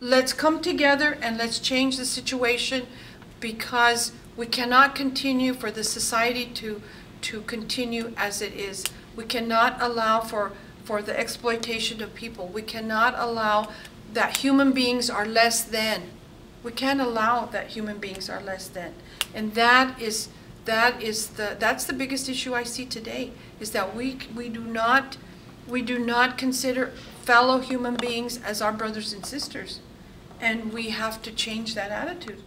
let's come together and let's change the situation because we cannot continue for the society to, to continue as it is. We cannot allow for, for the exploitation of people. We cannot allow that human beings are less than. We can't allow that human beings are less than. And that is, that is the, that's the biggest issue I see today, is that we, we do not, we do not consider fellow human beings as our brothers and sisters. And we have to change that attitude.